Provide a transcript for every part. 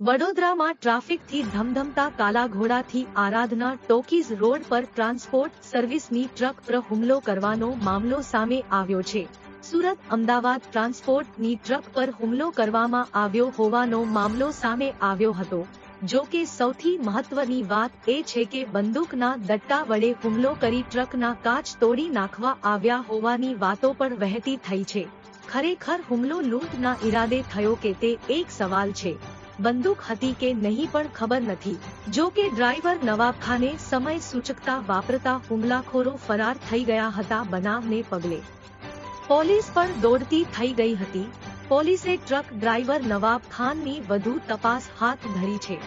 વડોદરામાં ટ્રાફિકથી ધમધમતા કાલા ઘોડાથી આરાધના ટોકીઝ રોડ પર ટ્રાન્સપોર્ટ સર્વિસની ટ્રક પર હુમલો કરવાનો મામલો સામે આવ્યો છે. સુરત અમદાવાદ ટ્રાન્સપોર્ટની ટ્રક પર હુમલો કરવામાં આવ્યો હોવાનો મામલો સામે આવ્યો હતો. જો કે સૌથી મહત્વની વાત એ છે કે બંદૂકના દટ્ટા વડે હુમલો કરી ટ્રકના કાચ તોડી નાખવા આવ્યા હોવાની વાતો પણ વહેતી થઈ છે. ખરેખર હુમલો લૂંટના ઈરાદે થયો કે તે એક સવાલ છે. બંદૂક હતી કે નહીં પણ ખબર નથી. જો કે ડ્રાઈવર નવાબ ખાને સમય સૂચકતા વાપરતા હુમલાખોરો ફરાર થઈ ગયા હતા બનાવને પગલે. પોલીસ પણ દોડતી થઈ ગઈ હતી. પોલીસે ટ્રક ડ્રાઈવર નવાબ ખાનની વધુ તપાસ હાથ ધરી છે.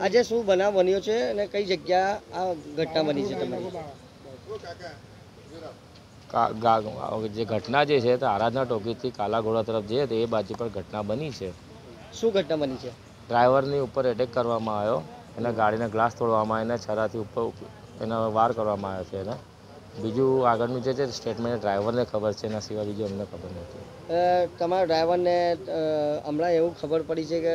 આજે શું બનાવ બન્યો છે અને કઈ જગ્યા આ ઘટના બની છે તમારી? જે ઘટના જે છે તે આરાધના ટોકીથી કાલા ઘોડા તરફ જઈએ તો એ બાજુ પર ઘટના બની છે. શું ઘટના બની છે? ડ્રાઈવરની ઉપર એટેક કરવામાં આવ્યો. એના ગાડીના ગ્લાસ તોડવામાં એના છરાથી ઉપર એના વાર કરવામાં આવ્યો છે એને. બીજું આગળનું જે છે સ્ટેટમેન્ટ ડ્રાઈવરને ખબર છે એના સિવાય બીજું અમને ખબર નથી. તમારા ડ્રાઈવરને હમણાં એવું ખબર પડી છે કે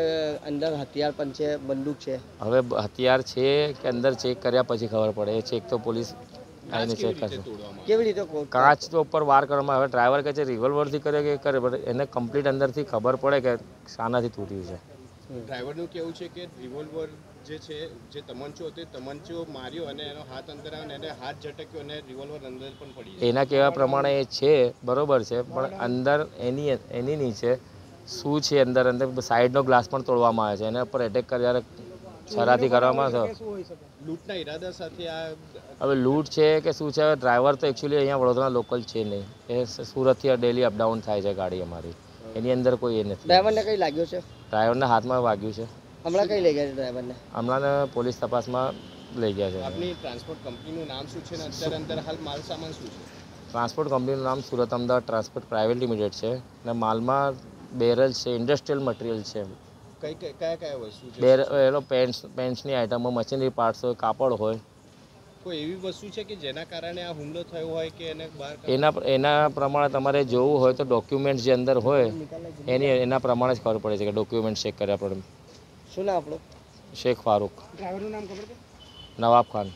અંદર હથિયાર પણ છે બંદૂક છે? હવે હથિયાર છે કે અંદર ચેક કર્યા પછી ખબર પડે. એ ચેક તો પોલીસ આવીને ચેક કરશે કેવી રીતે કાચ તો ઉપર વાર કરવામાં આવે. ડ્રાઈવર કહે છે રિવોલ્વરથી કરે કે કરે? પણ એને કમ્પ્લીટ અંદરથી ખબર પડે કે શાનાથી તૂટ્યું છે. ડ્રાઈવરનું કેવું છે કે રિવોલ્વર જે છે જે તમંચો હતો તમંચો માર્યો અને એનો હાથ અંદર આવ્યો અને એને હાથ ઝટક્યો અને રિવોલ્વર અંદર પણ પડી ગયું. એના કહેવા પ્રમાણે એ છે બરોબર છે પણ અંદર એની એની નીચે શું છે અંદર અંદર સાઈડનો ગ્લાસ પણ તોડવામાં આવે છે. એના ઉપર એટેક કર્યા છરાથી કરવામાં લૂંટના ઈરાદા સાથે આ હવે લૂંટ છે કે શું છે? ડ્રાઈવર તો એકચ્યુઅલી અહીંયા વડોદરા લોકલ છે નહીં. એ સુરતથી ડેલી અપડાઉન થાય છે ગાડી અમારી. એની અંદર કોઈ એ નથી. ડ્રાઈવરને કઈ લાગ્યું છે? ડ્રાઈવરના હાથમાં વાગ્યું છે. હમણાં કઈ લઈ ગયા છે ડ્રાઈવરને હમણાં પોલીસ તપાસમાં લઈ ગયા છે. આપની ટ્રાન્સપોર્ટ કંપનીનું નામ શું છે અને અત્યારે અંદર હાલ માલ સામાન શું છે? ટ્રાન્સપોર્ટ કંપનીનું નામ Surat Ahmedabad transport private limited છે. અને માલમાં બેરલ છે ઇન્ડસ્ટ્રીયલ મટીરિયલ છે. કઈ કઈ કયા કયા વસ્તુ છે? એનો પેન્ટ્સ પેન્ટ્સની આઇટમો મશીનરી પાર્ટ્સ હોય કાપડ હોય. કોઈ એવી વસ્તુ છે કે જેના કારણે આ હુમલો થયો હોય કે એને બહાર એના એના પ્રમાણે તમારે જોવું હોય તો ડોક્યુમેન્ટ્સ જે અંદર હોય એની એના પ્રમાણે જ ખબર પડે છે કે ડોક્યુમેન્ટ ચેક કર્યા પડે. શું નામ આપણું શેખ ફારૂક. ડ્રાઈવરનું નામ ખબર છે? નવાબ ખાન.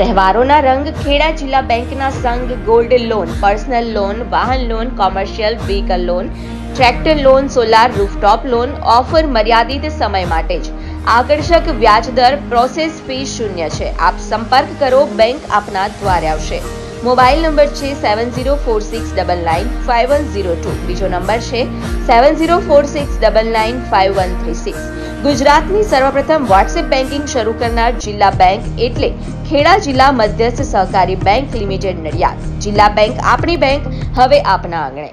તહેવારોના રંગ ખેડા જિલ્લા બેંકના સંઘ ગોલ્ડ લોન, પર્સનલ લોન, વાહન loan, commercial vehicle loan, tractor loan, solar rooftop loan, offer મર્યાદિત સમય માટે જ. આકર્ષક વ્યાજ દર, પ્રોસેસ ફી શૂન્ય છે. આપ સંપર્ક કરો, બેંક આપના દ્વારે આવશે. મોબાઈલ નંબર છે seven zero four six double nine five one zero two. બીજો નંબર છે seven zero four six double nine five one three six. ગુજરાતની સર્વપ્રથમ વોટ્સએપ બેન્કિંગ શરૂ કરનાર જિલ્લા બેંક એટલે ખેડા જિલ્લા મધ્યસ્થ સહકારી બેંક લિમિટેડ નડિયાદ જિલ્લા બેંક આપણી બેંક હવે આપના આંગણે.